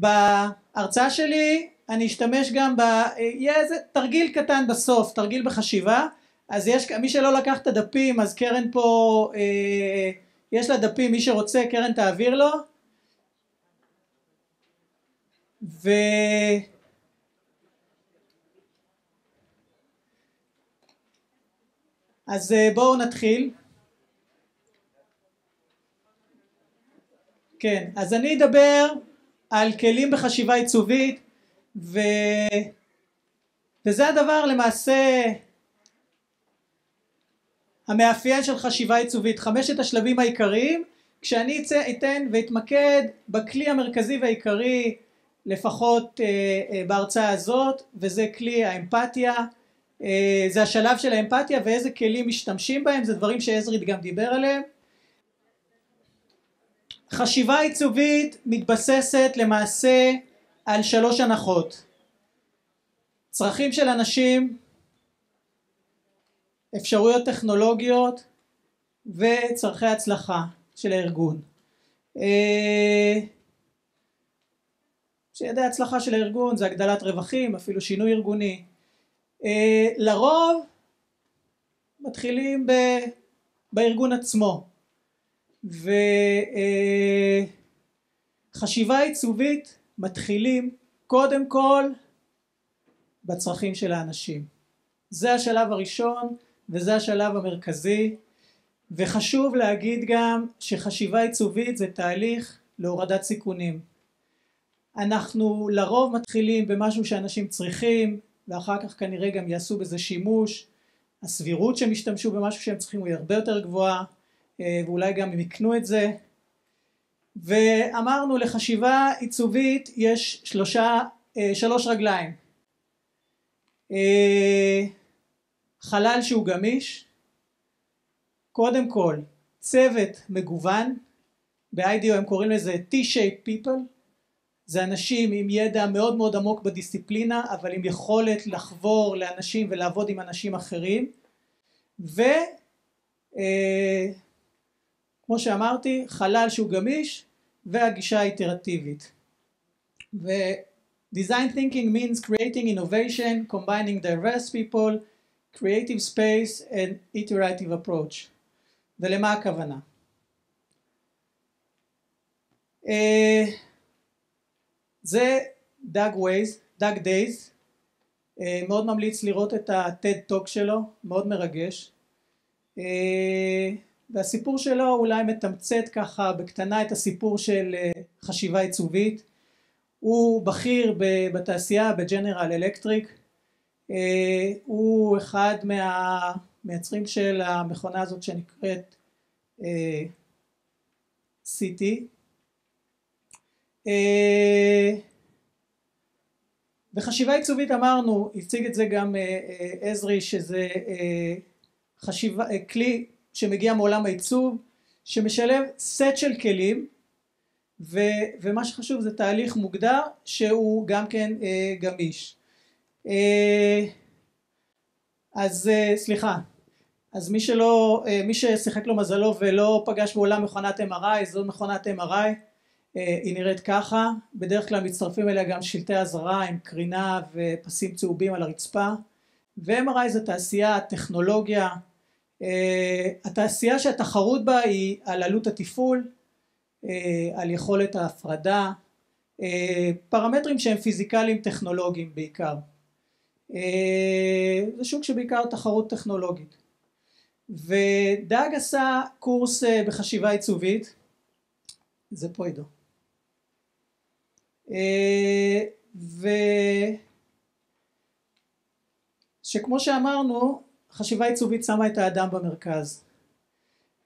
בהרצאה שלי אני אשתמש גם ב... יהיה איזה תרגיל קטן בסוף, תרגיל בחשיבה, אז יש, מי שלא לקח את הדפים אז קרן פה, אה, יש לה דפים, מי שרוצה קרן תעביר לו. ו... אז אה, בואו נתחיל. כן, אז אני אדבר על כלים בחשיבה עיצובית ו... וזה הדבר למעשה המאפיין של חשיבה עיצובית, חמשת השלבים העיקריים כשאני אתן ואתמקד בכלי המרכזי והעיקרי לפחות אה, אה, בהרצאה הזאת וזה כלי האמפתיה. אה, זה השלב של האמפתיה ואיזה כלים משתמשים בהם זה דברים שעזריד גם דיבר עליהם חשיבה עיצובית מתבססת למעשה על שלוש הנחות. צרכים של אנשים אפשרויות טכנולוגיות וצרכי הצלחה של הארגון. אה, שידי הצלחה של הארגון זה הגדלת רווחים אפילו שינוי ארגוני. אה, לרוב מתחילים ב, בארגון עצמו וחשיבה עיצובית מתחילים קודם כל בצרכים של האנשים. זה השלב הראשון וזה השלב המרכזי וחשוב להגיד גם שחשיבה עיצובית זה תהליך להורדת סיכונים. אנחנו לרוב מתחילים במשהו שאנשים צריכים ואחר כך כנראה גם יעשו בזה שימוש. הסבירות שהם ישתמשו במשהו שהם צריכים היא הרבה יותר גבוהה ואולי גם הם יקנו את זה. ואמרנו לחשיבה עיצובית יש שלושה, אה, שלוש רגליים. אה, חלל שהוא גמיש קודם כל צוות מגוון ב-IDEO הם קוראים לזה T-shaped people. זה אנשים עם ידע מאוד מאוד עמוק בדיסציפלינה אבל עם יכולת לחבור לאנשים ולעבוד עם אנשים אחרים. וכמו אה, שאמרתי חלל שהוא גמיש והגישה האיטרטיבית ו- design thinking means creating innovation combining diverse people creative space and iterative approach. ולמה הכוונה? uh, זה דאג דיץ, דאג דיץ, מאוד ממליץ לראות את הטד טוק שלו, מאוד מרגש. אה, והסיפור שלו אולי מתמצת ככה בקטנה את הסיפור של אה, חשיבה עיצובית. הוא בכיר בתעשייה בג'נרל אלקטריק, אה, הוא אחד מהמייצרים של המכונה הזאת שנקראת CT אה, וחשיבה עיצובית אמרנו, הציג את זה גם עזרי שזה חשיבה, כלי שמגיע מעולם העיצוב שמשלב סט של כלים ו, ומה שחשוב זה תהליך מוגדר שהוא גם כן גמיש. אז סליחה, אז מי שלא, מי ששיחק לו מזלו ולא פגש בעולם מכונת MRI זו מכונת MRI אה, היא נראית ככה, בדרך כלל מצטרפים אליה גם שלטי אזהרה עם קרינה ופסים צהובים על הרצפה. ו-MRI זה תעשייה, טכנולוגיה, אה, התעשייה שהתחרות בה היא על עלות התפעול, אה, על יכולת ההפרדה, פרמטרים שהם פיזיקליים טכנולוגיים בעיקר. זה שוק שבעיקר תחרות טכנולוגית. ודאג עשה קורס בחשיבה עיצובית, זה פה עידו. אה, ושכמו שאמרנו חשיבה עיצובית שמה את האדם במרכז.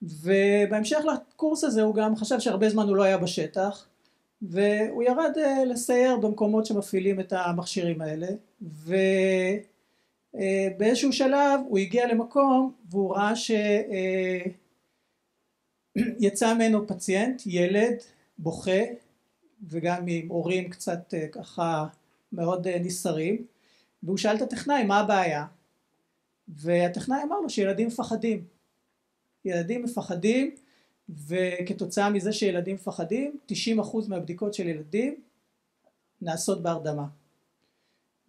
ובהמשך לקורס הזה הוא גם חשב שהרבה זמן הוא לא היה בשטח והוא ירד אה, לסייר במקומות שמפעילים את המכשירים האלה ובאיזשהו אה, שלב הוא הגיע למקום והוא ראה שיצא ממנו פציינט, ילד, בוכה וגם עם הורים קצת אה, ככה מאוד אה, נסערים והוא שאל את הטכנאי מה הבעיה והטכנאי אמר לו שילדים מפחדים. ילדים מפחדים וכתוצאה מזה שילדים מפחדים 90% מהבדיקות של ילדים נעשות בהרדמה.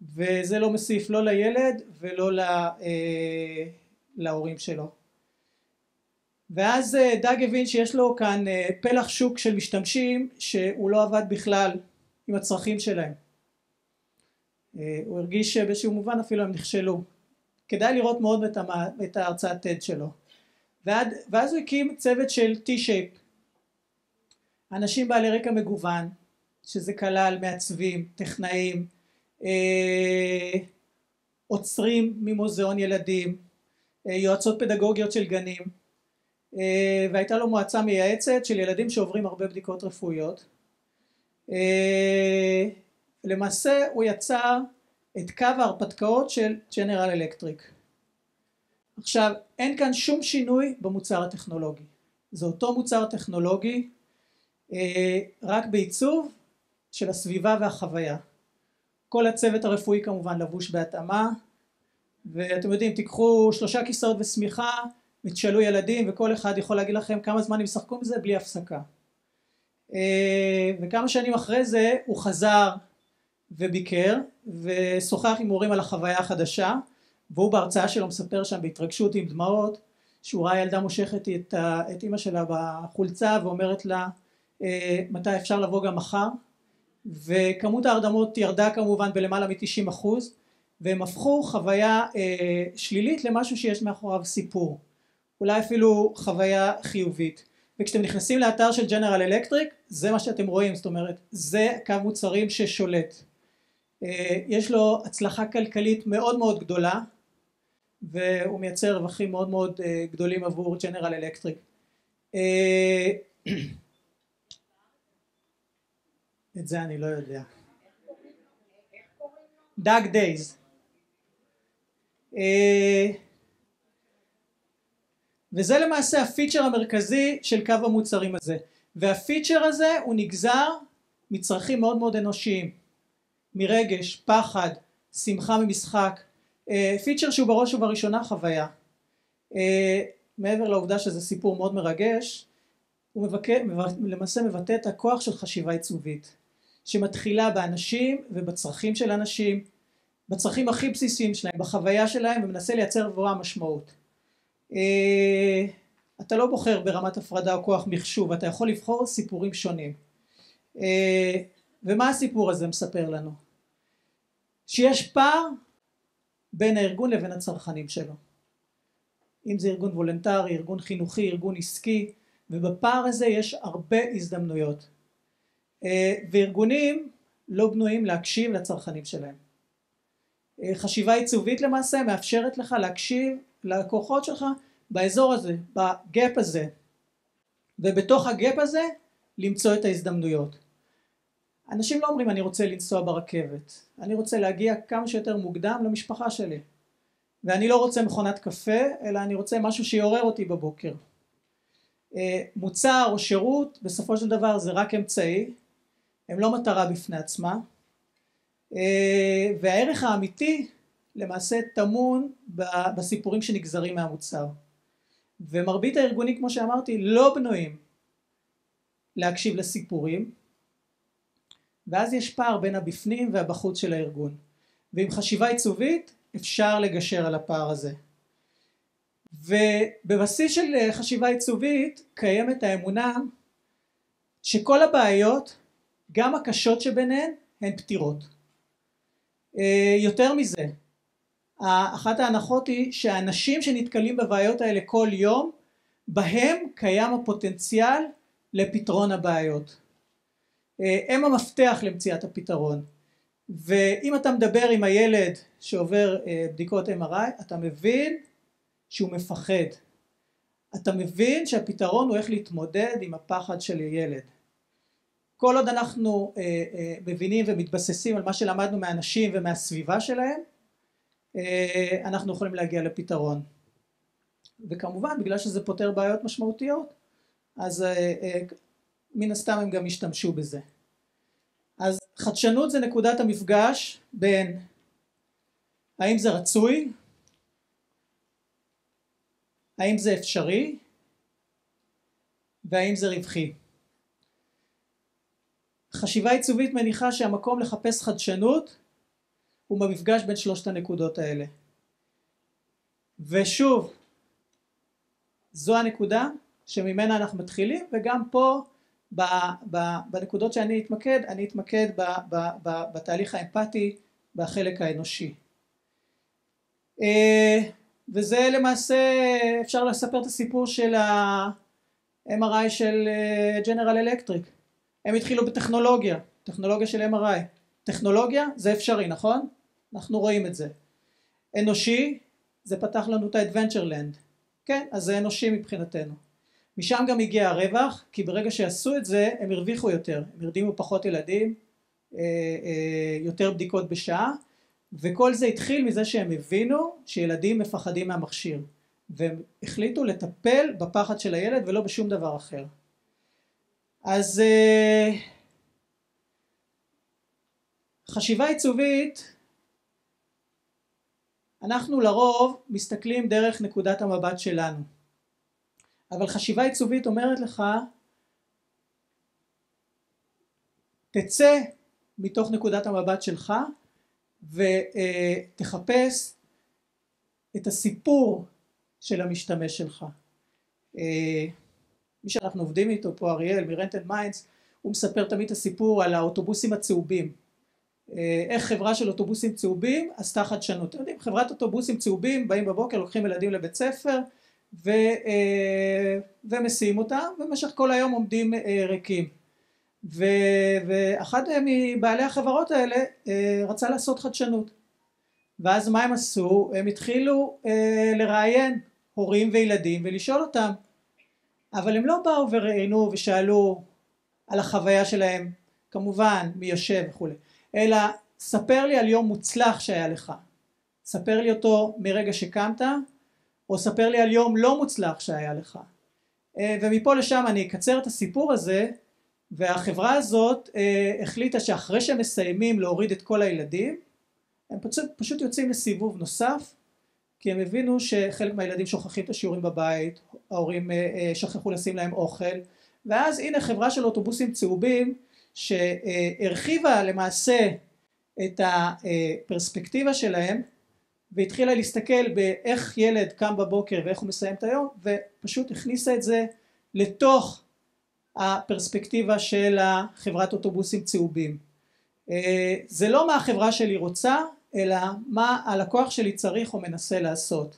וזה לא מוסיף לא לילד ולא לה, אה, להורים שלו. ואז אה, דאג הבין שיש לו כאן אה, פלח שוק של משתמשים שהוא לא עבד בכלל עם הצרכים שלהם. אה, הוא הרגיש שבאיזשהו מובן אפילו הם נכשלו כדאי לראות מאוד את, המ... את ההרצאת TED שלו. ועד, ואז הוא הקים צוות של T-Shape. אנשים בעלי רקע מגוון שזה כלל מעצבים, טכנאים, אה, עוצרים ממוזיאון ילדים, אה, יועצות פדגוגיות של גנים אה, והייתה לו מועצה מייעצת של ילדים שעוברים הרבה בדיקות רפואיות. אה, למעשה הוא יצר את קו ההרפתקאות של ג'נרל אלקטריק עכשיו אין כאן שום שינוי במוצר הטכנולוגי. זה אותו מוצר טכנולוגי אה, רק בעיצוב של הסביבה והחוויה. כל הצוות הרפואי כמובן לבוש בהתאמה ואתם יודעים תיקחו שלושה כיסאות ושמיכה ותשאלו ילדים וכל אחד יכול להגיד לכם כמה זמן הם ישחקו בזה בלי הפסקה. אה, וכמה שנים אחרי זה הוא חזר וביקר ושוחח עם הורים על החוויה החדשה והוא בהרצאה שלו מספר שם בהתרגשות עם דמעות שהוא ראה ילדה מושכת את, את אימא שלה בחולצה ואומרת לה אה, מתי אפשר לבוא גם מחר? וכמות ההרדמות ירדה כמובן בלמעלה מ-90 אחוז והם הפכו חוויה אה, שלילית למשהו שיש מאחוריו סיפור. אולי אפילו חוויה חיובית. וכשאתם נכנסים לאתר של ג'נרל אלקטריק זה מה שאתם רואים זאת אומרת זה קו מוצרים ששולט יש לו הצלחה כלכלית מאוד מאוד גדולה והוא מייצר רווחים מאוד מאוד אה, גדולים עבור ג'נרל אלקטריק אה, את זה אני לא יודע. דאג דיץ וזה למעשה הפיצ'ר המרכזי של קו המוצרים הזה. והפיצ'ר הזה הוא נגזר מצרכים מאוד מאוד אנושיים מרגש, פחד, שמחה ממשחק, אה, פיצ'ר שהוא בראש ובראשונה חוויה. אה, מעבר לעובדה שזה סיפור מאוד מרגש, הוא מבקר, למעשה מבטא את הכוח של חשיבה עיצובית, שמתחילה באנשים ובצרכים של אנשים, בצרכים הכי בסיסיים שלהם, בחוויה שלהם, ומנסה לייצר עבורם משמעות. אה, אתה לא בוחר ברמת הפרדה או כוח מחשוב, אתה יכול לבחור סיפורים שונים. ומה הסיפור הזה מספר לנו? שיש פער בין הארגון לבין הצרכנים שלו. אם זה ארגון וולנטרי, ארגון חינוכי, ארגון עסקי, ובפער הזה יש הרבה הזדמנויות. אה, וארגונים לא בנויים להקשיב לצרכנים שלהם. אה, חשיבה עיצובית למעשה מאפשרת לך להקשיב ללקוחות שלך באזור הזה, בגאפ הזה, ובתוך הגאפ הזה למצוא את ההזדמנויות. אנשים לא אומרים אני רוצה לנסוע ברכבת, אני רוצה להגיע כמה שיותר מוקדם למשפחה שלי. ואני לא רוצה מכונת קפה אלא אני רוצה משהו שיעורר אותי בבוקר. אה, מוצר או שירות בסופו של דבר זה רק אמצעי, הם לא מטרה בפני עצמה. אה, והערך האמיתי למעשה טמון בסיפורים שנגזרים מהמוצר. ומרבית הארגונים כמו שאמרתי לא בנויים להקשיב לסיפורים ואז יש פער בין הבפנים והבחוץ של הארגון. ועם חשיבה עיצובית אפשר לגשר על הפער הזה. ובבסיס של חשיבה עיצובית קיימת האמונה שכל הבעיות גם הקשות שביניהן הן פתירות. אה, יותר מזה אחת ההנחות היא שהאנשים שנתקלים בבעיות האלה כל יום בהם קיים הפוטנציאל לפתרון הבעיות. אה, הם המפתח למציאת הפתרון. ואם אתה מדבר עם הילד שעובר אה, בדיקות MRI אתה מבין שהוא מפחד. אתה מבין שהפתרון הוא איך להתמודד עם הפחד של הילד. כל עוד אנחנו אה, מבינים ומתבססים על מה שלמדנו מהאנשים ומהסביבה שלהם אנחנו יכולים להגיע לפתרון. וכמובן בגלל שזה פותר בעיות משמעותיות אז מן הסתם הם גם ישתמשו בזה. אז חדשנות זה נקודת המפגש בין האם זה רצוי, האם זה אפשרי והאם זה רווחי. חשיבה עיצובית מניחה שהמקום לחפש חדשנות הוא במפגש בין שלושת הנקודות האלה. ושוב, זו הנקודה שממנה אנחנו מתחילים וגם פה בנקודות שאני אתמקד, אני אתמקד בתהליך האמפתי בחלק האנושי. אה, וזה למעשה אפשר לספר את הסיפור של ה-MRI של ג'נרל אה, אלקטריק הם התחילו בטכנולוגיה, טכנולוגיה של MRI טכנולוגיה זה אפשרי נכון? אנחנו רואים את זה. אנושי זה פתח לנו את ה-adventure כן אז זה אנושי מבחינתנו משם גם הגיע הרווח כי ברגע שעשו את זה הם הרוויחו יותר הם הרדימו פחות ילדים אה, יותר בדיקות בשעה וכל זה התחיל מזה שהם הבינו שילדים מפחדים מהמכשיר והם החליטו לטפל בפחד של הילד ולא בשום דבר אחר. אז אה, חשיבה עיצובית אנחנו לרוב מסתכלים דרך נקודת המבט שלנו אבל חשיבה עיצובית אומרת לך תצא מתוך נקודת המבט שלך ותחפש את הסיפור של המשתמש שלך. אה, מי שאנחנו עובדים איתו פה אריאל מ Rented Minds הוא מספר תמיד את הסיפור על האוטובוסים הצהובים אה, איך חברה של אוטובוסים צהובים עשתה חדשנות. אתם יודעים חברת אוטובוסים צהובים באים בבוקר לוקחים ילדים לבית ספר ו, אה, ומסיעים אותם ובמשך כל היום עומדים ריקים. ו, ואחד מבעלי החברות האלה אה, רצה לעשות חדשנות. ואז מה הם עשו? הם התחילו אה, לראיין הורים וילדים ולשאול אותם. אבל הם לא באו וראיינו ושאלו על החוויה שלהם כמובן מי יושב וכולי אלא ספר לי על יום מוצלח שהיה לך. ספר לי אותו מרגע שקמת או ספר לי על יום לא מוצלח שהיה לך. אה, ומפה לשם אני אקצר את הסיפור הזה והחברה הזאת אה, החליטה שאחרי שהם מסיימים להוריד את כל הילדים הם פשוט, פשוט יוצאים לסיבוב נוסף כי הם הבינו שחלק מהילדים שוכחים את השיעורים בבית, ההורים אה, שכחו לשים להם אוכל ואז הנה חברה של אוטובוסים צהובים שהרחיבה למעשה את הפרספקטיבה שלהם והתחילה להסתכל באיך ילד קם בבוקר ואיך הוא מסיים את היום ופשוט הכניסה את זה לתוך הפרספקטיבה של החברת אוטובוסים צהובים. אה, זה לא מה החברה שלי רוצה אלא מה הלקוח שלי צריך או מנסה לעשות.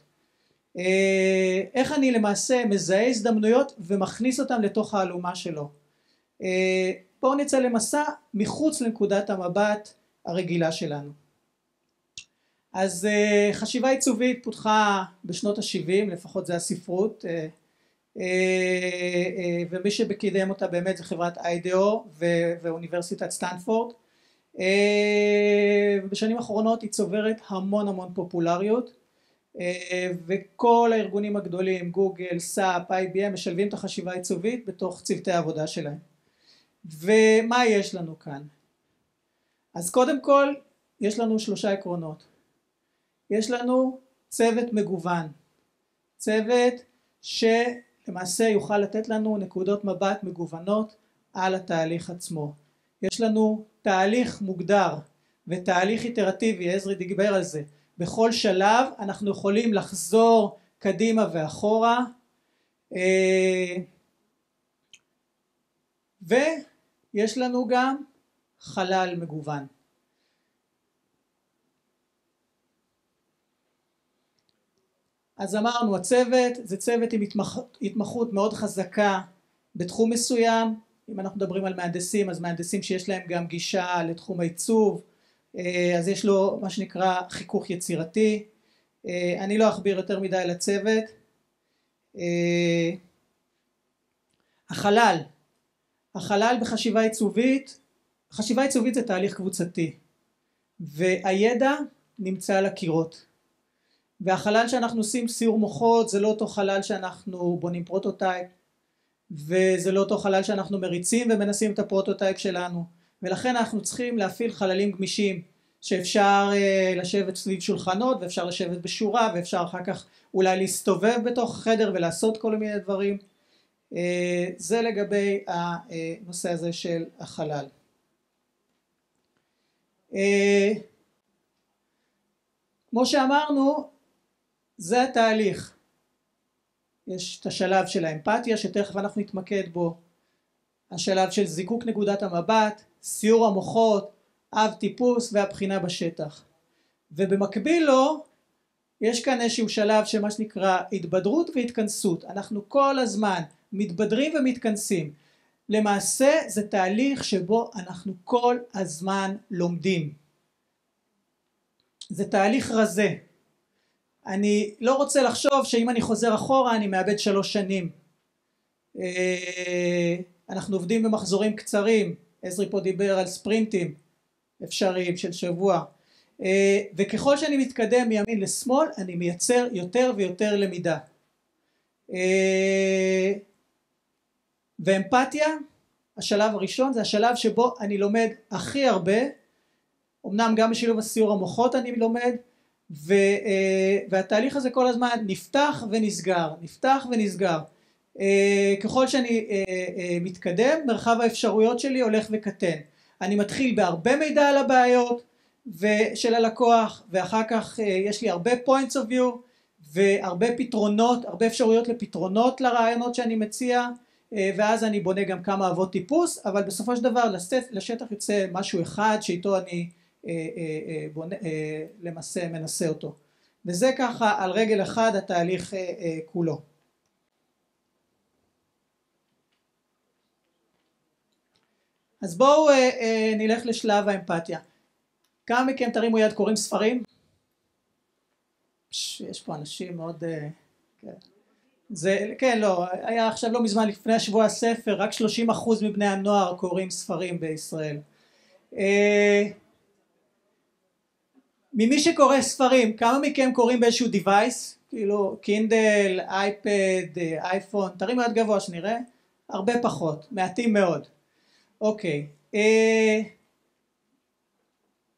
אה, איך אני למעשה מזהה הזדמנויות ומכניס אותן לתוך האלומה שלו. אה, בואו נצא למסע מחוץ לנקודת המבט הרגילה שלנו. אז חשיבה עיצובית פותחה בשנות ה-70 לפחות זה הספרות אה, אה, ומי שקידם אותה באמת זה חברת IDEO ואוניברסיטת סטנפורד. אה, ובשנים האחרונות היא צוברת המון המון פופולריות וכל הארגונים הגדולים גוגל, סאפ, IBM משלבים את החשיבה העיצובית בתוך צוותי העבודה שלהם. ומה יש לנו כאן? אז קודם כל יש לנו שלושה עקרונות יש לנו צוות מגוון צוות ש... למעשה יוכל לתת לנו נקודות מבט מגוונות על התהליך עצמו. יש לנו תהליך מוגדר ותהליך איטרטיבי, עזרי דיבר על זה, בכל שלב אנחנו יכולים לחזור קדימה ואחורה אה, ויש לנו גם חלל מגוון. אז אמרנו הצוות זה צוות עם התמחות, התמחות מאוד חזקה בתחום מסוים. אם אנחנו מדברים על מהנדסים אז מהנדסים שיש להם גם גישה לתחום העיצוב אה, אז יש לו מה שנקרא חיכוך יצירתי. אה, אני לא אכביר יותר מדי על הצוות. אה, החלל. החלל בחשיבה עיצובית חשיבה עיצובית זה תהליך קבוצתי והידע נמצא על הקירות והחלל שאנחנו עושים סיור מוחות זה לא אותו חלל שאנחנו בונים prototype וזה לא אותו חלל שאנחנו מריצים ומנסים את ה prototype שלנו. ולכן אנחנו צריכים להפעיל חללים גמישים שאפשר uh, לשבת סביב שולחנות ואפשר לשבת בשורה ואפשר אחר כך אולי להסתובב בתוך החדר ולעשות כל מיני דברים. uh, זה לגבי הנושא הזה של החלל. כמו שאמרנו זה התהליך. יש את השלב של האמפתיה שתכף אנחנו נתמקד בו. השלב של זיקוק נקודת המבט, סיור המוחות, אב טיפוס והבחינה בשטח. ובמקביל לו יש כאן איזשהו שלב של מה שנקרא התבדרות והתכנסות. אנחנו כל הזמן מתבדרים ומתכנסים. למעשה זה תהליך שבו אנחנו כל הזמן לומדים. זה תהליך רזה אני לא רוצה לחשוב שאם אני חוזר אחורה אני מאבד שלוש שנים. אה, אנחנו עובדים במחזורים קצרים. עזרי פה דיבר על ספרינטים אפשריים של שבוע. אה, וככל שאני מתקדם מימין לשמאל אני מייצר יותר ויותר למידה. אה, ואמפתיה השלב הראשון זה השלב שבו אני לומד הכי הרבה. אמנם גם בשילוב הסיור המוחות אני לומד ו, אה, והתהליך הזה כל הזמן נפתח ונסגר נפתח ונסגר. ככל שאני מתקדם מרחב האפשרויות שלי הולך וקטן. אני מתחיל בהרבה מידע על הבעיות של הלקוח ואחר כך אה, יש לי הרבה points of view והרבה פתרונות, הרבה אפשרויות לפתרונות לרעיונות שאני מציע אה, ואז אני בונה גם כמה אבות טיפוס אבל בסופו של דבר לשטח יוצא משהו אחד שאיתו אני אה, בונה, למעשה מנסה אותו וזה ככה על רגל אחד התהליך כולו אז בואו נלך לשלב האמפתיה כמה מכם תרימו יד קוראים ספרים? יש פה אנשים מאוד... אה, כן. זה, כן, לא, היה עכשיו לא מזמן לפני השבוע הספר, רק 30% מבני הנוער קוראים ספרים בישראל. ממי שקורא ספרים, כמה מכם קוראים באיזשהו device? כאילו קינדל, אייפד, אייפון, תרימו יד גבוה שנראה, הרבה פחות, מעטים מאוד. אוקיי. אה,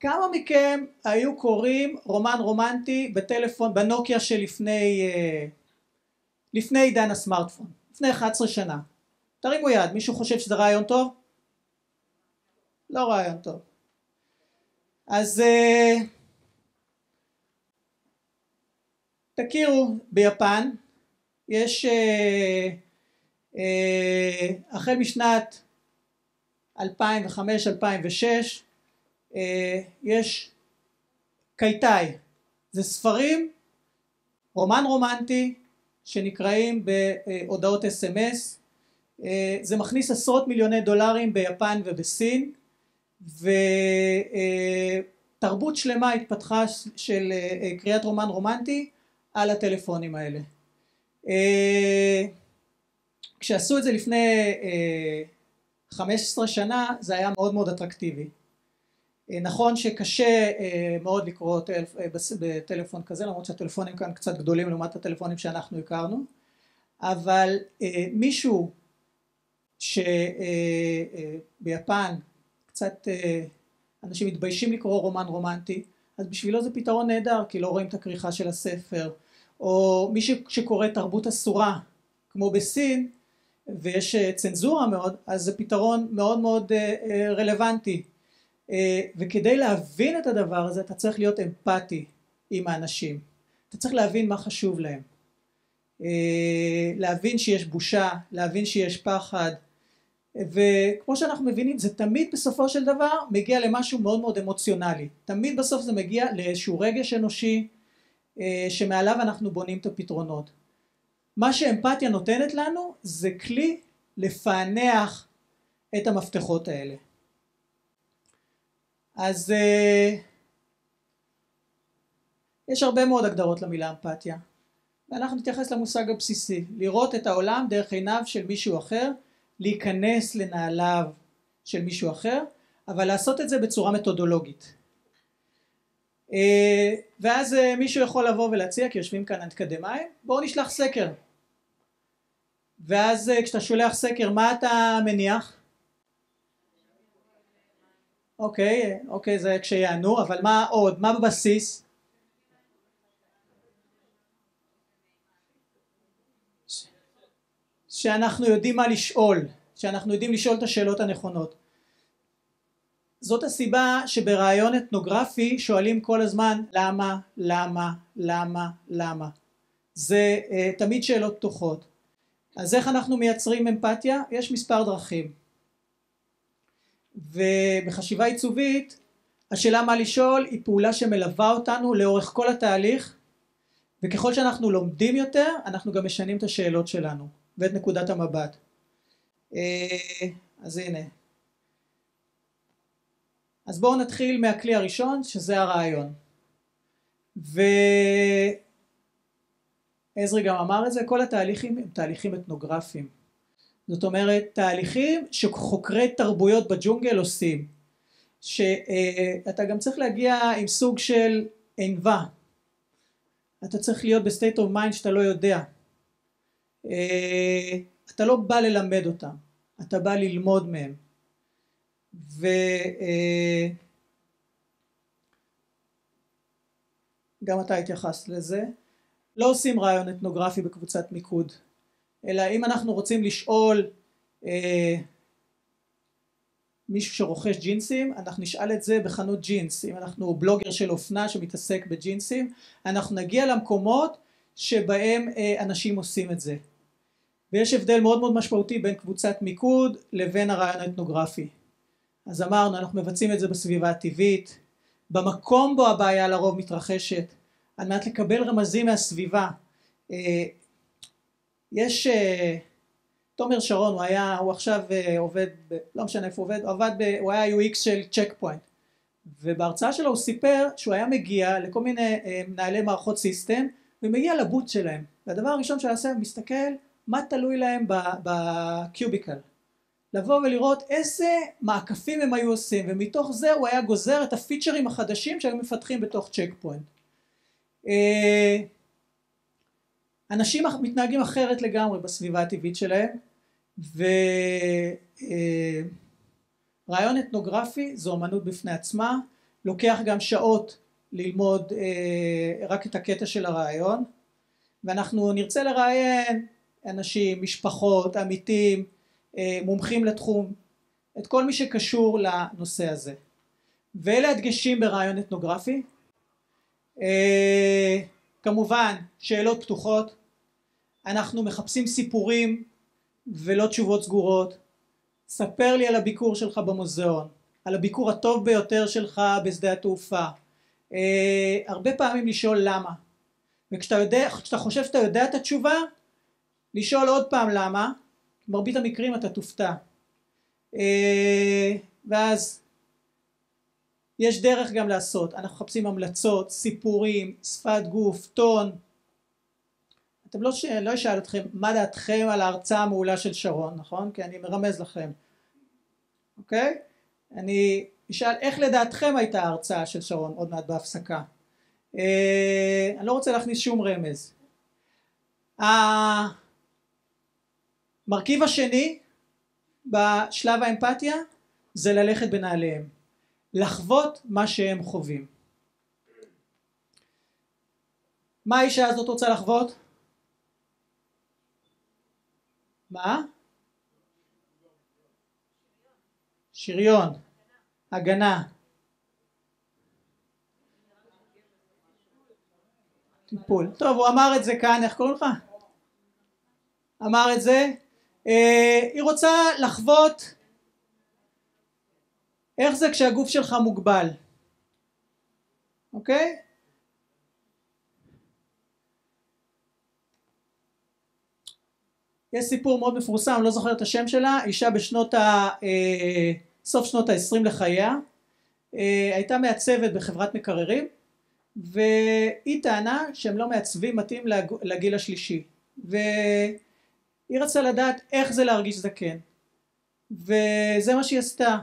כמה מכם היו קוראים רומן רומנטי בטלפון, בנוקיה שלפני אה, לפני עידן הסמארטפון, לפני 11 שנה? תרימו יד, מישהו חושב שזה רעיון טוב? לא רעיון טוב. אז אה, תכירו, ביפן יש אה, החל משנת 2005-2006 אה, יש קייטאי, זה ספרים, רומן רומנטי שנקראים בהודעות אס.אם.אס, אה, זה מכניס עשרות מיליוני דולרים ביפן ובסין ותרבות שלמה התפתחה של אה, קריאת רומן רומנטי על הטלפונים האלה. כשעשו את זה לפני 15 שנה זה היה מאוד מאוד אטרקטיבי אה, נכון שקשה אה, מאוד לקרוא אה, בטלפון כזה למרות שהטלפונים כאן קצת גדולים לעומת הטלפונים שאנחנו הכרנו אבל מישהו שביפן קצת אנשים מתביישים לקרוא רומן רומנטי אז בשבילו זה פתרון נהדר כי לא רואים את הכריכה של הספר. או מי שקורא תרבות אסורה כמו בסין ויש צנזורה מאוד אז זה פתרון מאוד מאוד רלוונטי. אה, וכדי להבין את הדבר הזה אתה צריך להיות אמפתי עם האנשים. אתה צריך להבין מה חשוב להם. אה, להבין שיש בושה להבין שיש פחד וכמו שאנחנו מבינים זה תמיד בסופו של דבר מגיע למשהו מאוד מאוד אמוציונלי. תמיד בסוף זה מגיע לאיזשהו רגש אנושי אה, שמעליו אנחנו בונים את הפתרונות. מה שאמפתיה נותנת לנו זה כלי לפענח את המפתחות האלה. אז uh, יש הרבה מאוד הגדרות למילה אמפתיה. ואנחנו נתייחס למושג הבסיסי לראות את העולם דרך עיניו של מישהו אחר להיכנס לנעליו של מישהו אחר אבל לעשות את זה בצורה מתודולוגית uh, ואז uh, מישהו יכול לבוא ולהציע כי יושבים כאן אקדמאים בואו נשלח סקר ואז כשאתה שולח סקר מה אתה מניח? אוקיי, אוקיי זה כשיענו, אבל מה עוד? מה בבסיס? שאנחנו יודעים מה לשאול, שאנחנו יודעים לשאול את השאלות הנכונות. זאת הסיבה שברעיון אתנוגרפי שואלים כל הזמן למה, למה, למה, למה. זה uh, תמיד שאלות פתוחות. אז איך אנחנו מייצרים אמפתיה? יש מספר דרכים. ובחשיבה עיצובית השאלה מה לשאול היא פעולה שמלווה אותנו לאורך כל התהליך וככל שאנחנו לומדים יותר אנחנו גם משנים את השאלות שלנו ואת נקודת המבט. אה, אז הנה. אז בואו נתחיל מהכלי הראשון שזה הרעיון. ועזרי גם אמר את זה, כל התהליכים הם תהליכים אתנוגרפיים. זאת אומרת תהליכים שחוקרי תרבויות בג'ונגל עושים. שאתה גם צריך להגיע עם סוג של ענווה. אתה צריך להיות ב state of mind שאתה לא יודע. אה, אתה לא בא ללמד אותם, אתה בא ללמוד מהם. וגם אה, אתה התייחסת לזה. לא עושים רעיון אתנוגרפי בקבוצת מיקוד, אלא אם אנחנו רוצים לשאול אה, מישהו שרוכש ג'ינסים, אנחנו נשאל את זה בחנות ג'ינס. אם אנחנו בלוגר של אופנה שמתעסק בג'ינסים, אנחנו נגיע למקומות שבהם אה, אנשים עושים את זה. ויש הבדל מאוד מאוד משמעותי בין קבוצת מיקוד לבין הרעיון האתנוגרפי. אז אמרנו, אנחנו מבצעים את זה בסביבה הטבעית, במקום בו הבעיה לרוב מתרחשת, על מנת לקבל רמזים מהסביבה. אה, יש אה, תומר שרון הוא היה, הוא עכשיו אה, עובד, ב, לא משנה איפה עובד, הוא עבד, ב, הוא היה UX של צ'ק פוינט ובהרצאה שלו הוא סיפר שהוא היה מגיע לכל מיני מנהלי מערכות system ומגיע ל booth שלהם והדבר הראשון שהוא עושה הוא מסתכל מה תלוי להם ב cubicle לבוא ולראות איזה מעקפים הם היו עושים ומתוך זה הוא היה גוזר את הפיצ'רים החדשים שהיו מפתחים בתוך צ'ק פוינט. אה, אנשים מתנהגים אחרת לגמרי בסביבה הטבעית שלהם ורעיון אתנוגרפי זו אמנות בפני עצמה, לוקח גם שעות ללמוד אה, רק את הקטע של הרעיון ואנחנו נרצה לראיין אנשים, משפחות, עמיתים, אה, מומחים לתחום, את כל מי שקשור לנושא הזה. ואלה הדגשים ברעיון אתנוגרפי. אה, כמובן שאלות פתוחות, אנחנו מחפשים סיפורים ולא תשובות סגורות. ספר לי על הביקור שלך במוזיאון, על הביקור הטוב ביותר שלך בשדה התעופה. אה, הרבה פעמים לשאול למה. וכשאתה יודע, חושב שאתה יודע את התשובה, לשאול עוד פעם למה, במרבית המקרים אתה תופתע. אה, ואז יש דרך גם לעשות, אנחנו מחפשים המלצות, סיפורים, שפת גוף, טון, אתם לא, ש... לא אשאל אתכם מה דעתכם על ההרצאה המעולה של שרון, נכון? כי אני מרמז לכם, אוקיי? אני אשאל איך לדעתכם הייתה ההרצאה של שרון עוד מעט בהפסקה. אה, אני לא רוצה להכניס שום רמז. המרכיב השני בשלב האמפתיה זה ללכת בנעליהם. לחוות מה שהם חווים. מה האישה הזאת רוצה לחוות? מה? שריון, הגנה. טיפול. טוב, הוא אמר את זה כאן, איך קוראים לך? אמר את זה. אה, היא רוצה לחוות איך זה כשהגוף שלך מוגבל, אוקיי? יש סיפור מאוד מפורסם, לא זוכר את השם שלה, אישה בשנות ה... אה, סוף שנות ה-20 לחייה, אה, הייתה מעצבת בחברת מקררים והיא טענה שהם לא מעצבים מתאים לגיל השלישי והיא רצתה לדעת איך זה להרגיש זקן. וזה מה שהיא עשתה,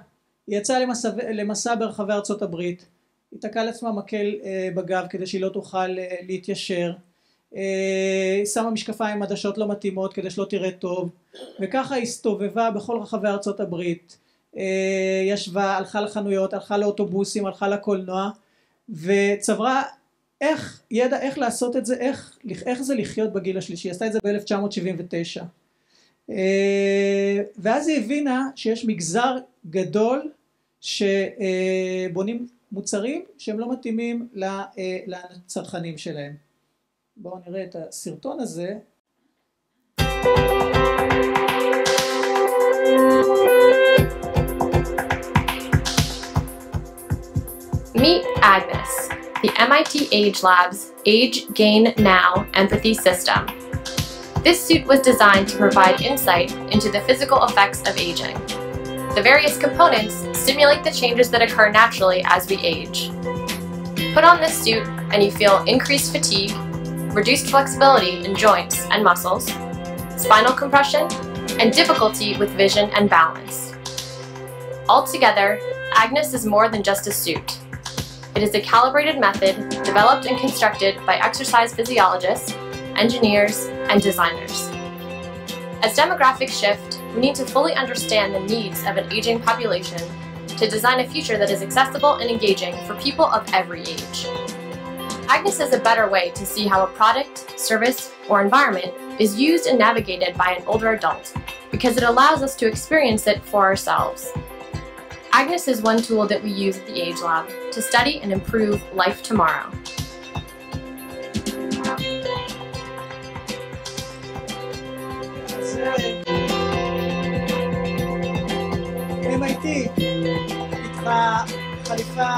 היא יצאה למסע, למסע ברחבי ארצות הברית, היא תקעה לעצמה מקל אה, בגב כדי שהיא לא תוכל להתיישר. אה, שמה משקפיים עדשות לא מתאימות כדי שלא תראה טוב. וככה הסתובבה בכל רחבי ארצות הברית. אה, ישבה, הלכה לחנויות, הלכה לאוטובוסים, הלכה לקולנוע וצברה איך, ידע איך לעשות את זה, איך, איך זה לחיות בגיל השלישי, עשתה את זה ב-1979 אה, ואז היא הבינה שיש מגזר גדול שבונים מוצרים שהם לא מתאימים לצרכנים שלהם. בואו נראה את הסרטון הזה. Meet Agnes, the MIT Age Lab's Age Gain Now empathy system. This suit was designed to provide insight into the physical effects of aging. The various components simulate the changes that occur naturally as we age. Put on this suit and you feel increased fatigue, reduced flexibility in joints and muscles, spinal compression, and difficulty with vision and balance. Altogether, Agnes is more than just a suit. It is a calibrated method developed and constructed by exercise physiologists, engineers, and designers. As demographics shift, we need to fully understand the needs of an aging population to design a future that is accessible and engaging for people of every age. Agnes is a better way to see how a product, service, or environment is used and navigated by an older adult because it allows us to experience it for ourselves. Agnes is one tool that we use at the Age Lab to study and improve life tomorrow. MIT פיתחה חליפה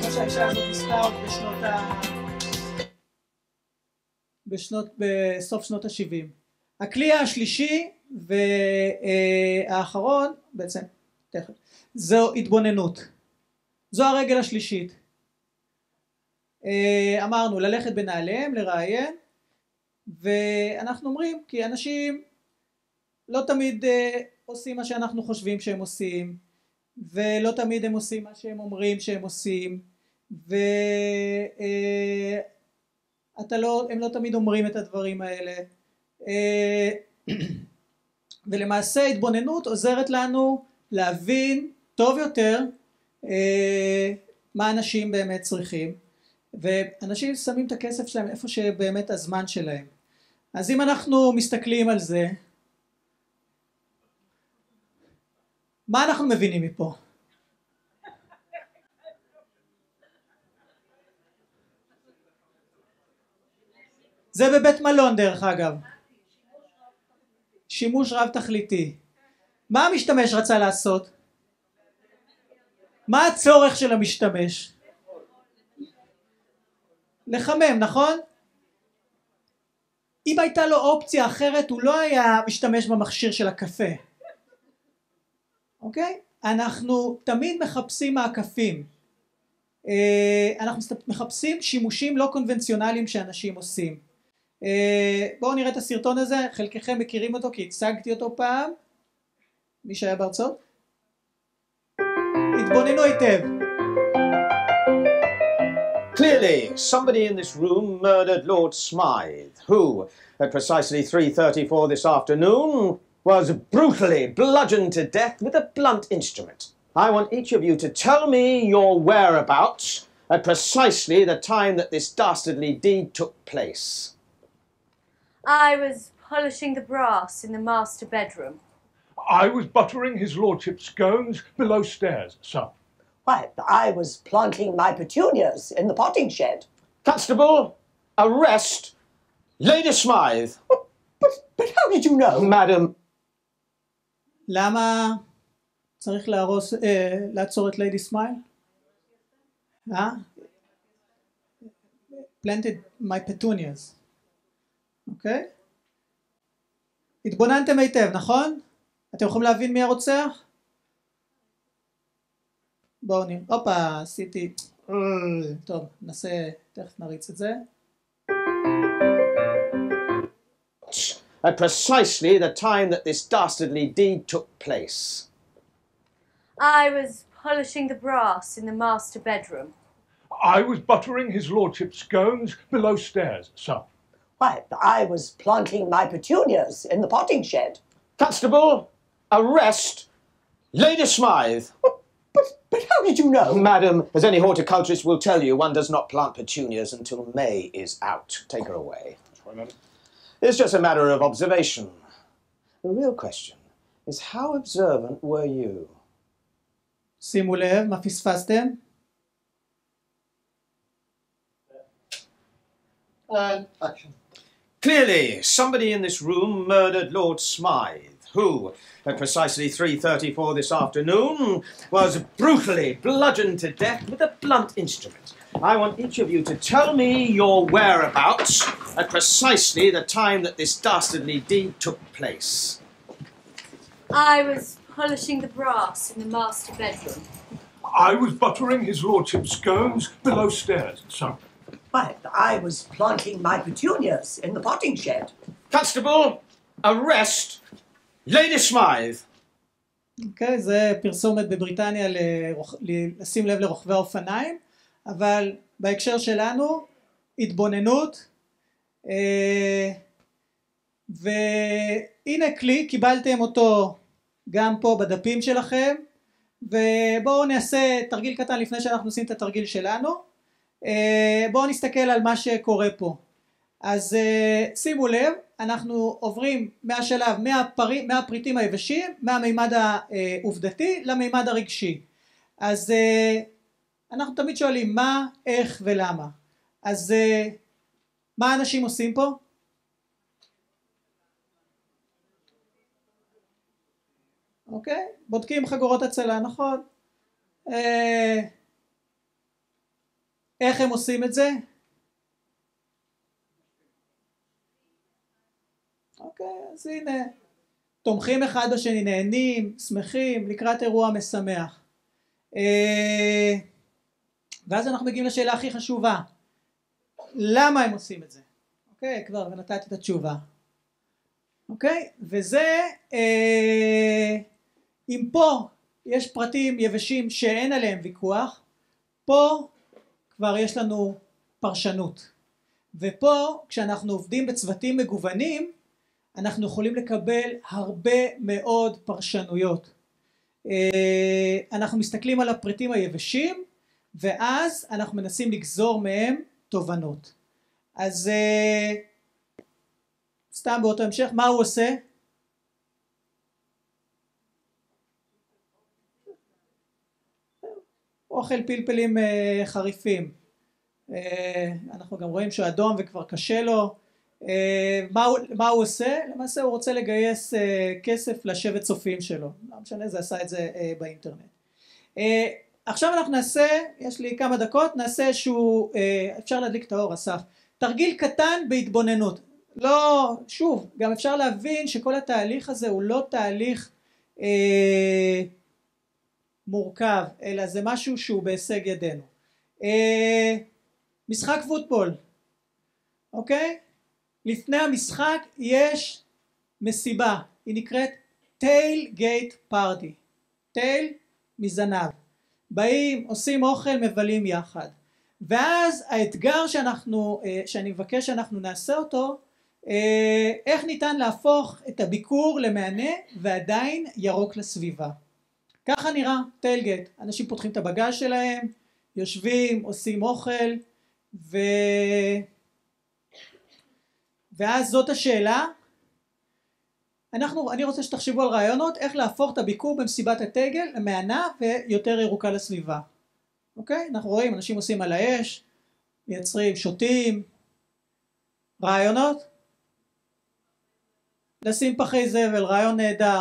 כמו שהאישה הזאת ניסתה עוד בשנות ה... בשנות, בסוף שנות ה-70. הכלי השלישי והאחרון בעצם תכף זו התבוננות. זו הרגל השלישית. אמרנו ללכת בנעליהם לראיין ואנחנו אומרים כי אנשים לא תמיד עושים מה שאנחנו חושבים שהם עושים ולא תמיד הם עושים מה שהם אומרים שהם עושים והם לא, לא תמיד אומרים את הדברים האלה. ולמעשה התבוננות עוזרת לנו להבין טוב יותר מה אנשים באמת צריכים ואנשים שמים את הכסף שלהם איפה שבאמת הזמן שלהם אז אם אנחנו מסתכלים על זה מה אנחנו מבינים מפה? זה בבית מלון דרך אגב שימוש רב תכליתי מה המשתמש רצה לעשות? מה הצורך של המשתמש? לחמם נכון? אם הייתה לו אופציה אחרת הוא לא היה משתמש במכשיר של הקפה אוקיי? אנחנו תמיד מחפשים מעקפים אנחנו מחפשים שימושים לא קונבנציונליים שאנשים עושים בואו נראה את הסרטון הזה חלקכם מכירים אותו כי הצגתי אותו פעם מי שהיה בהרצאות התבוננו היטב Clearly, somebody in this room murdered Lord Smythe, who, at precisely 3.34 this afternoon, was brutally bludgeoned to death with a blunt instrument. I want each of you to tell me your whereabouts at precisely the time that this dastardly deed took place. I was polishing the brass in the master bedroom. I was buttering his lordship's scones below stairs, sir. Why, I was planting my petunias in the potting shed. Constable, arrest Lady Smythe. But, but, but how did you know? Madam, למה צריך להרוס, אה, לעצור את ליידי סמייל? אה? planted my petunias, אוקיי? התבוננתם היטב, נכון? אתם יכולים להבין מי הרוצח? בואו נראה, הופה, עשיתי, טוב, ננסה, תכף נריץ את זה. at precisely the time that this dastardly deed took place. I was polishing the brass in the master bedroom. I was buttering his lordship's scones below stairs, sir. Why, I was planting my petunias in the potting shed. Constable, arrest Lady Smythe. But, but, but how did you know? Madam, as any horticulturist will tell you, one does not plant petunias until May is out. Take her away. It's just a matter of observation. The real question is how observant were you? שימו לב, מה פספסתם? And action. Clearly, somebody in this room murdered Lord Smythe, who, at precisely 3.34 this afternoon, was brutally bludgeoned to death with a blunt instrument. I want each of you to tell me your whereabouts at precisely the time that this dastardly deed took place. I was polishing the brass in the master bedroom. I was buttering his lordship's scones below stairs, sir. Why, I was planting my petunias in the potting shed. Constable, arrest Lady Smythe. אוקיי, זה פרסומת בבריטניה לשים לב לרוכבי האופניים, אבל בהקשר שלנו, התבוננות, אה, והנה כלי, קיבלתם אותו גם פה בדפים שלכם, ובואו נעשה תרגיל קטן לפני שאנחנו עושים את התרגיל שלנו. אה, בואו נסתכל על מה שקורה פה. אז אה, שימו לב, אנחנו עוברים מהשלב, מהפרי, מהפריטים היבשים, מהמימד העובדתי למימד הרגשי. אז אה, אנחנו תמיד שואלים מה, איך ולמה. אז אה, מה אנשים עושים פה? אוקיי? בודקים חגורות הצלה, נכון? אה, איך הם עושים את זה? אוקיי, אז הנה, תומכים אחד בשני, נהנים, שמחים, לקראת אירוע משמח. אה, ואז אנחנו מגיעים לשאלה הכי חשובה, למה הם עושים את זה? אוקיי, כבר נתתי את התשובה. אוקיי? וזה, אה, אם פה יש פרטים יבשים שאין עליהם ויכוח, פה כבר יש לנו פרשנות. ופה כשאנחנו עובדים בצוותים מגוונים אנחנו יכולים לקבל הרבה מאוד פרשנויות. אה, אנחנו מסתכלים על הפריטים היבשים ואז אנחנו מנסים לגזור מהם תובנות. אז אה, סתם באותו המשך, מה הוא עושה? אוכל פלפלים אה, חריפים. אנחנו גם רואים שהוא אדום וכבר קשה לו. אה, מה, הוא, עושה? למעשה הוא רוצה לגייס אה, כסף לשבט צופים שלו. לא משנה, זה עשה את זה אה, באינטרנט. עכשיו אנחנו נעשה, יש לי כמה דקות, נעשה איזשהו, אפשר להדליק את האור אסף, תרגיל קטן בהתבוננות. לא, שוב, גם אפשר להבין שכל התהליך הזה הוא לא תהליך אה, מורכב, אלא זה משהו שהוא בהישג ידינו. אה, משחק פוטבול, אוקיי? לפני המשחק יש מסיבה, היא נקראת tailgate party, tail מזנב, באים, עושים אוכל, מבלים יחד, ואז האתגר שאנחנו, אה, שאני מבקש שאנחנו נעשה אותו, אה, איך ניתן להפוך את הביקור למהנה ועדיין ירוק לסביבה. ככה נראה tailgate, אנשים פותחים את הבגז' שלהם, יושבים, עושים אוכל, ו... ואז זאת השאלה, אנחנו, אני רוצה שתחשבו על רעיונות איך להפוך את הביקור במסיבת הטייגל למהנה ויותר ירוקה לסביבה. אוקיי? אנחנו רואים אנשים עושים על האש, מייצרים, שותים, רעיונות? לשים פחי זבל, רעיון נהדר.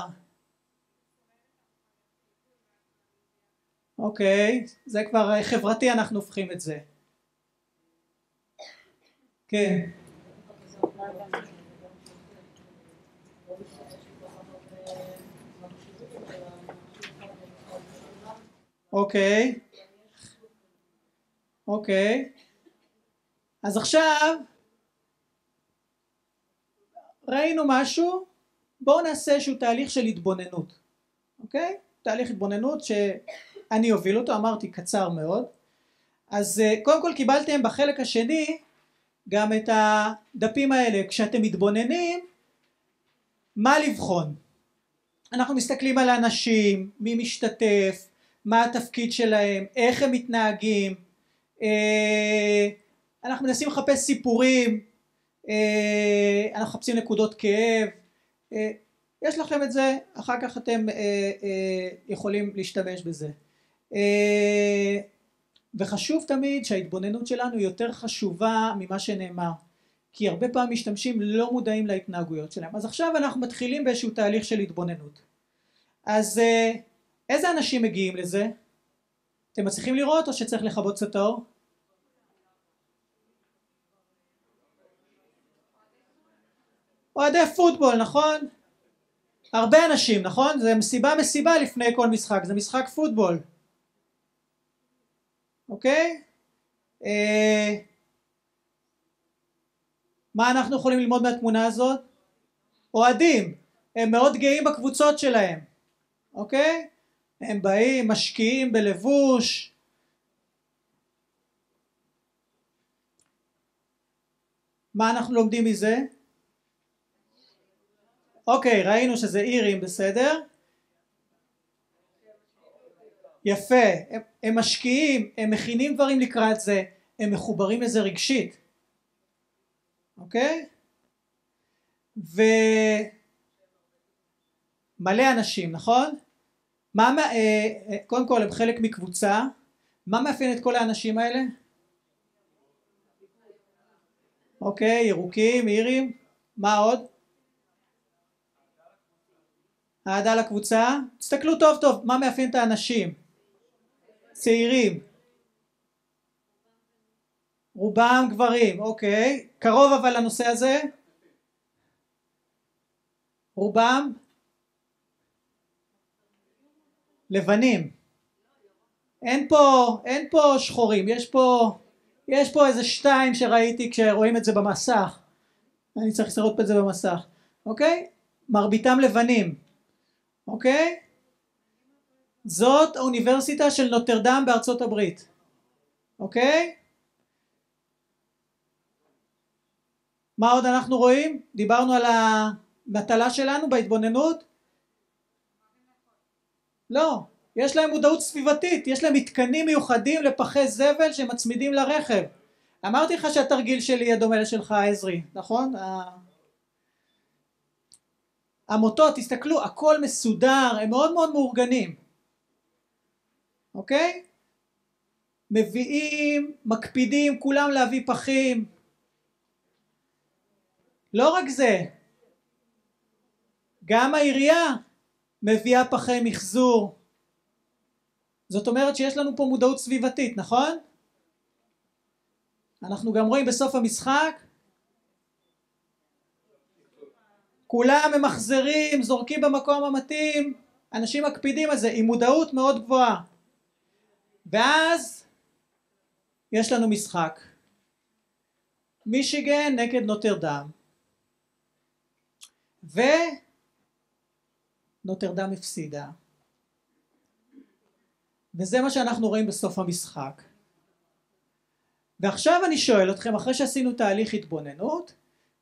אוקיי, זה כבר חברתי אנחנו הופכים את זה. כן. אוקיי. אוקיי. אז עכשיו ראינו משהו, בואו נעשה איזשהו תהליך של התבוננות. אוקיי? תהליך התבוננות שאני אוביל אותו, אמרתי קצר מאוד. אז אה, קודם כל קיבלתם בחלק השני גם את הדפים האלה. כשאתם מתבוננים, מה לבחון? אנחנו מסתכלים על האנשים, מי משתתף, מה התפקיד שלהם, איך הם מתנהגים, אה, אנחנו מנסים לחפש סיפורים, אה, אנחנו מחפשים נקודות כאב, יש לכם את זה, אחר כך אתם יכולים להשתמש בזה. וחשוב תמיד שההתבוננות שלנו יותר חשובה ממה שנאמר כי הרבה פעמים משתמשים לא מודעים להתנהגויות שלהם אז עכשיו אנחנו מתחילים באיזשהו תהליך של התבוננות אז אה, איזה אנשים מגיעים לזה? אתם מצליחים לראות או שצריך לכבות קצת האור? אוהדי פוטבול נכון? הרבה אנשים נכון? זה מסיבה מסיבה לפני כל משחק זה משחק פוטבול אוקיי? אה, מה אנחנו יכולים ללמוד מהתמונה הזאת? אוהדים הם מאוד גאים בקבוצות שלהם אוקיי? הם באים משקיעים בלבוש מה אנחנו לומדים מזה? אוקיי ראינו שזה אירים בסדר יפה הם, הם משקיעים הם מכינים דברים לקראת זה הם מחוברים לזה רגשית אוקיי? ומלא אנשים נכון? מה, אה, אה, קודם כל הם חלק מקבוצה מה מאפיין את כל האנשים האלה? אוקיי ירוקים אירים מה עוד? אהדה לקבוצה תסתכלו טוב טוב מה מאפיין את האנשים צעירים. רובם גברים אוקיי. קרוב אבל לנושא הזה? רובם? לבנים. אין פה אין פה שחורים יש פה יש פה איזה שתיים שראיתי כשרואים את זה במסך. אני צריך לראות את זה במסך אוקיי? מרביתם לבנים אוקיי? זאת האוניברסיטה של נוטרדם בארצות הברית, אוקיי? מה עוד אנחנו רואים? דיברנו על המטלה שלנו בהתבוננות? לא, יש להם מודעות סביבתית, יש להם מתקנים מיוחדים לפחי זבל שמצמידים לרכב. אמרתי לך שהתרגיל שלי יהיה דומה לשלך עזרי, נכון? המוטות, תסתכלו, הכל מסודר, הם מאוד מאוד מאורגנים, אוקיי? מביאים, מקפידים כולם להביא פחים. לא רק זה, גם העירייה מביאה פחי מחזור. זאת אומרת שיש לנו פה מודעות סביבתית, נכון? אנחנו גם רואים בסוף המשחק כולם ממחזרים, זורקים במקום המתאים, אנשים מקפידים על זה עם מודעות מאוד גבוהה. ואז יש לנו משחק. מישיגן נגד נוטרדם. ונוטרדם הפסידה. וזה מה שאנחנו רואים בסוף המשחק. ועכשיו אני שואל אתכם, אחרי שעשינו תהליך התבוננות,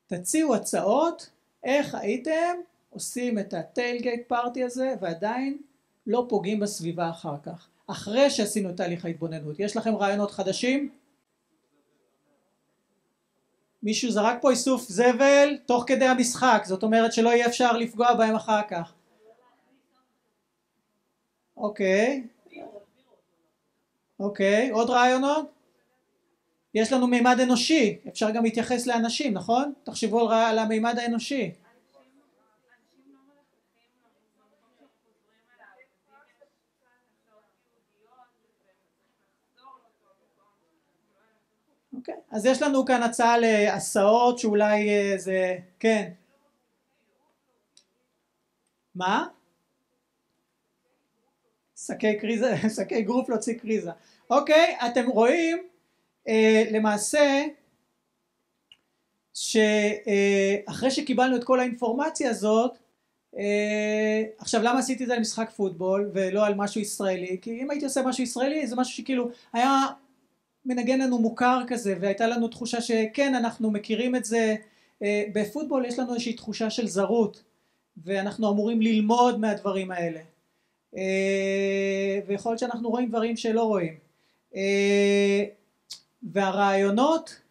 תציעו הצעות איך הייתם עושים את הטיילגייט פארטי הזה ועדיין לא פוגעים בסביבה אחר כך, אחרי שעשינו את תהליך ההתבוננות. יש לכם רעיונות חדשים? מישהו זרק פה איסוף זבל תוך כדי המשחק, זאת אומרת שלא יהיה אפשר לפגוע בהם אחר כך. אוקיי. אוקיי, עוד רעיונות? יש לנו מימד אנושי, אפשר גם להתייחס לאנשים, נכון? תחשבו על, המימד האנושי. אוקיי, אז יש לנו כאן הצעה להסעות שאולי אה, זה, כן. מה? שקי קריזה, שקי גרופ להוציא קריזה. אוקיי, אתם רואים אה, למעשה שאחרי אה, שקיבלנו את כל האינפורמציה הזאת אה, עכשיו למה עשיתי את זה על משחק פוטבול ולא על משהו ישראלי כי אם הייתי עושה משהו ישראלי זה משהו שכאילו היה מנגן לנו מוכר כזה והייתה לנו תחושה שכן אנחנו מכירים את זה. בפוטבול יש לנו איזושהי תחושה של זרות ואנחנו אמורים ללמוד מהדברים האלה. ויכול להיות שאנחנו רואים דברים שלא רואים. והרעיונות,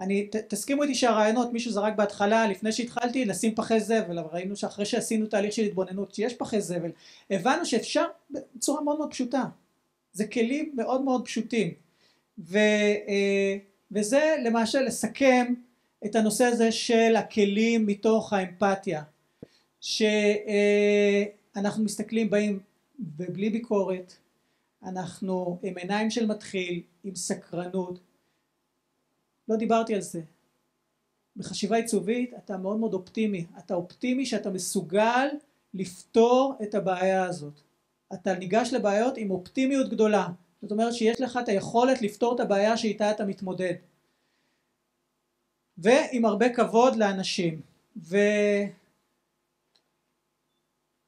אני, ת, תסכימו איתי שהרעיונות מישהו זרק בהתחלה לפני שהתחלתי לשים פחי זבל אבל ראינו שאחרי שעשינו תהליך של התבוננות שיש פחי זבל הבנו שאפשר בצורה מאוד מאוד פשוטה. זה כלים מאוד מאוד פשוטים ו, אה, וזה למעשה לסכם את הנושא הזה של הכלים מתוך האמפתיה שאנחנו מסתכלים באים ובלי ביקורת אנחנו עם עיניים של מתחיל עם סקרנות. לא דיברתי על זה. בחשיבה עיצובית אתה מאוד מאוד אופטימי. אתה אופטימי שאתה מסוגל לפתור את הבעיה הזאת. אתה ניגש לבעיות עם אופטימיות גדולה זאת אומרת שיש לך את היכולת לפתור את הבעיה שאיתה אתה מתמודד. ועם הרבה כבוד לאנשים. ו...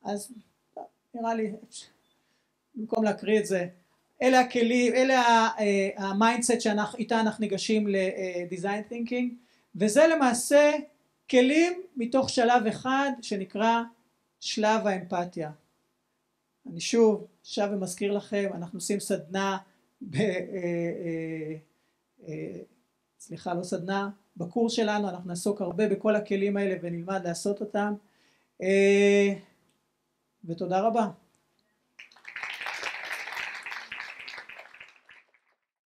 אז נראה לי במקום להקריא את זה אלה הכלים, אלה ה mindset שאיתה אנחנו ניגשים ל design thinking. וזה למעשה כלים מתוך שלב אחד שנקרא שלב האמפתיה אני שוב שב ומזכיר לכם אנחנו עושים סדנה ב, אה, אה, אה, סליחה לא סדנה בקורס שלנו אנחנו נעסוק הרבה בכל הכלים האלה ונלמד לעשות אותם. ותודה רבה